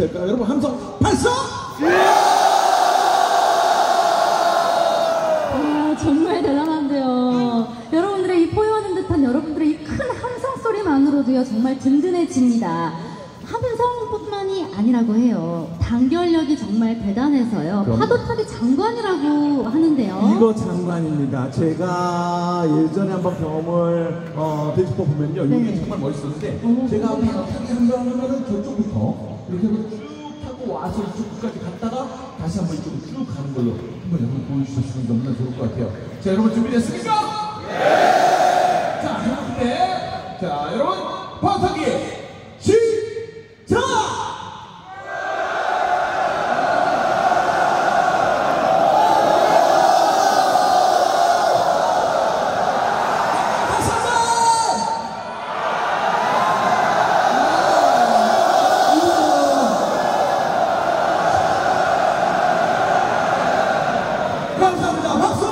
될까요? 여러분 함성 발성! 아, 정말 대단한데요. 여러분들의 이 포효하는 듯한 여러분들의 이 큰 함성 소리만으로도요, 정말 든든해집니다. 함성뿐만이 아니라고 해요. 단결력이 정말 대단해서요. 그럼. 파도타기 장관이라고 하는데요. 이거 장관입니다. 제가 예전에 한번 경험을 어, 되짚어 보면요. 이게 네. 정말 멋있었는데 오. 제가 바닥타기 한번 하면은 저쪽부터 이렇게 해서 쭉 타고 와서 이쪽까지 갔다가 다시 한번 이쪽으로 쭉 가는 걸로 한번 여러분 보여주셨으면 너무나 좋을 것 같아요. 자, 여러분 준비됐습니까? 예! 자, 해볼 때. 자, 여러분, 버터기 시 감사합니다. 박수!